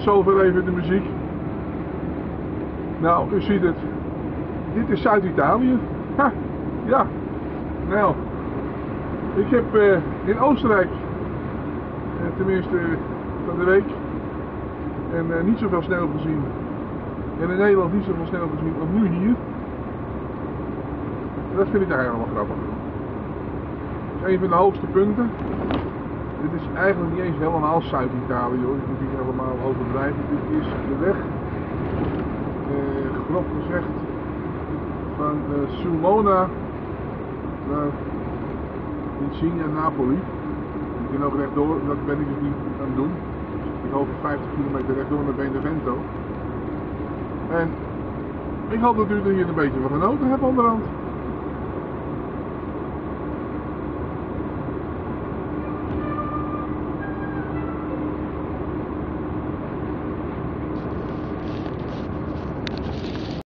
Zover even de muziek. Nou, u ziet het. Dit is Zuid-Italië. Ja. Nou, ik heb eh, in Oostenrijk, eh, tenminste van de week, en eh, niet zoveel sneeuw gezien. En in Nederland niet zoveel sneeuw gezien als nu hier. Dat vind ik eigenlijk wel grappig. Dat is een van de hoogste punten. Dit is eigenlijk niet eens helemaal Zuid-Italië hoor. Ik moet niet helemaal overdrijven. Dit is de weg, eh, gezegd, van eh, Sulmona naar Insignia Napoli. Ik kan ook rechtdoor, dat ben ik dus niet aan het doen. Ik hoop 50 kilometer rechtdoor naar Benevento. En ik hoop dat u er hier een beetje van genoten hebt onderhand.